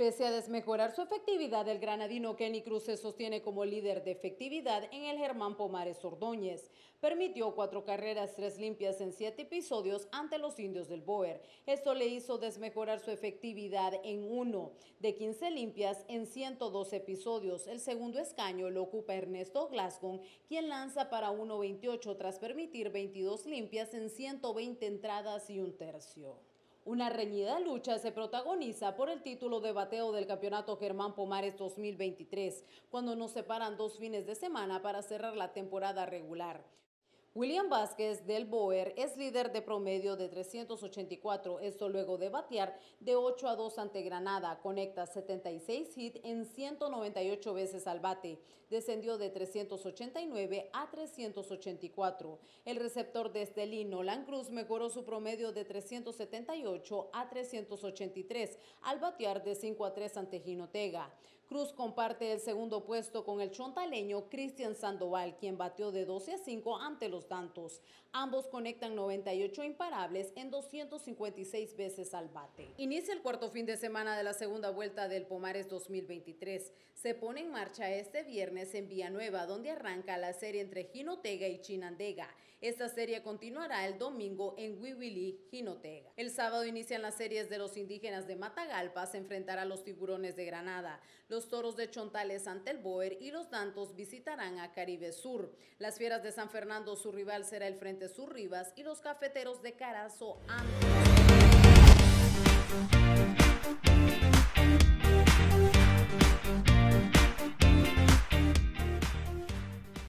Pese a desmejorar su efectividad, el granadino Kenny Cruz se sostiene como líder de efectividad en el Germán Pomares Ordóñez. Permitió cuatro carreras, tres limpias en siete episodios ante los indios del Boer. Esto le hizo desmejorar su efectividad en uno de 15 limpias en 102 episodios. El segundo escaño lo ocupa Ernesto Glasgow, quien lanza para 1.28 tras permitir 22 limpias en 120 entradas y un tercio. Una reñida lucha se protagoniza por el título de bateo del Campeonato Germán Pomares 2023, cuando nos separan dos fines de semana para cerrar la temporada regular. William Vázquez del Boer es líder de promedio de 384, esto luego de batear de 8 a 2 ante Granada, conecta 76 hits en 198 veces al bate, descendió de 389 a 384. El receptor de Estelín, Nolan Cruz, mejoró su promedio de 378 a 383 al batear de 5 a 3 ante Ginotega. Cruz comparte el segundo puesto con el chontaleño Cristian Sandoval, quien batió de 12 a 5 ante los Dantos. Ambos conectan 98 imparables en 256 veces al bate. Inicia el cuarto fin de semana de la segunda vuelta del Pomares 2023. Se pone en marcha este viernes en Villanueva, donde arranca la serie entre Jinotega y Chinandega. Esta serie continuará el domingo en Wiwili, Jinotega. El sábado inician las series de los indígenas de Matagalpa, se enfrentará a los tiburones de Granada. Los toros de Chontales ante el Boer y los Dantos visitarán a Caribe Sur. Las fieras de San Fernando, rival será el Frente Sur Rivas y los cafeteros de Carazo ante